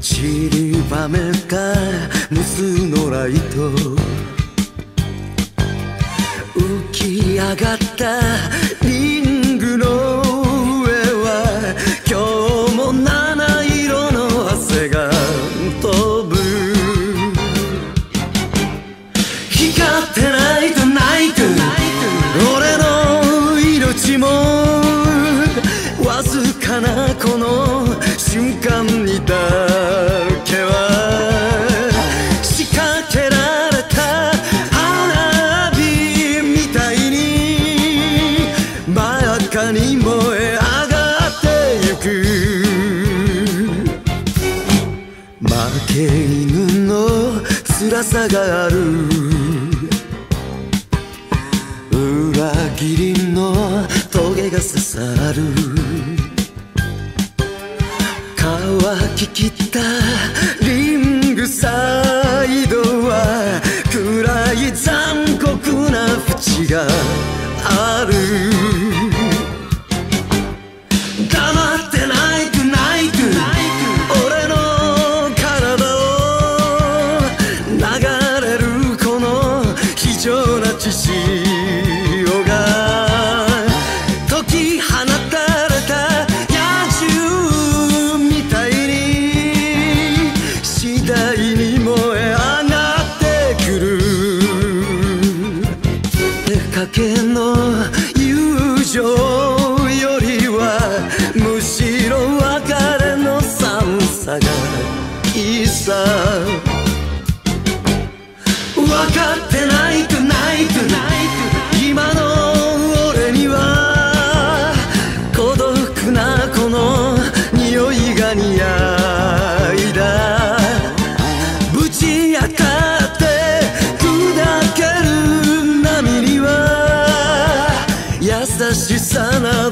散りばめた無数のライト。浮き上がったリングの上は今日も七色の汗が飛ぶ。光ってないとないと俺の命もわずかなこの瞬間。け犬の辛さがある裏切りの棘が刺さる。乾ききったリングサイドは暗い残酷な淵がある。かけの友情よりはむしろ別れの寒さがいいさ分かってないとないと今の俺には孤独なこの匂いが似合いだ。ぶち当た veste sana